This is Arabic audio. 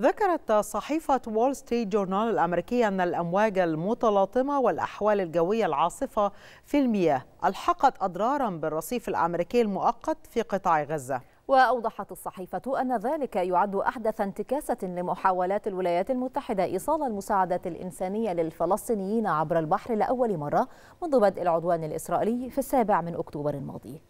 ذكرت صحيفة وول ستريت جورنال الأمريكية أن الأمواج المتلاطمة والأحوال الجوية العاصفة في المياه ألحقت أضرارا بالرصيف الأمريكي المؤقت في قطاع غزة. وأوضحت الصحيفة أن ذلك يعد أحدث انتكاسة لمحاولات الولايات المتحدة إيصال المساعدات الإنسانية للفلسطينيين عبر البحر لأول مرة منذ بدء العدوان الإسرائيلي في السابع من أكتوبر الماضي.